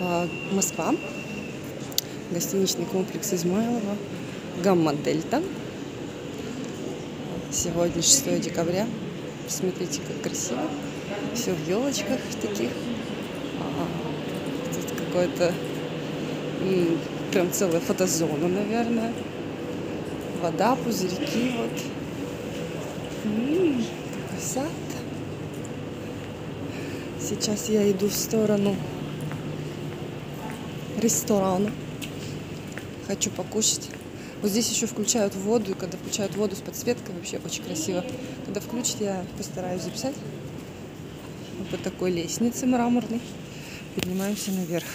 А, Москва. Гостиничный комплекс Измайлова. Гамма Дельта. Сегодня 6 декабря. Посмотрите, как красиво. Все в елочках таких. А, Тут какой-то прям целая фотозона, наверное. Вода, пузырьки, вот. М, такой сад. Сейчас я иду в сторону ресторана. Хочу покушать. Вот здесь еще включают воду, и когда включают воду с подсветкой, вообще очень красиво. Когда включат, я постараюсь записать. Вот по такой лестнице мраморной поднимаемся наверх.